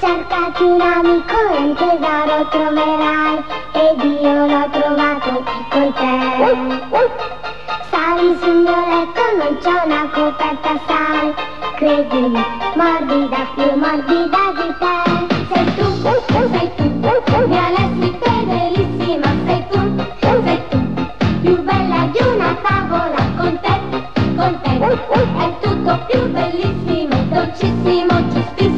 un amico un tesoro troverai ed io l'ho trovato qui con te. Sali sul mio letto, non c'è una coperta, sai, credimi, morbida, più morbida di te. Sei tu, sei tu, mia Leslie fedelissima, sei tu, sei tu, più bella di una tavola con te, con te. È tutto più bellissimo, dolcissimo, giustissimo,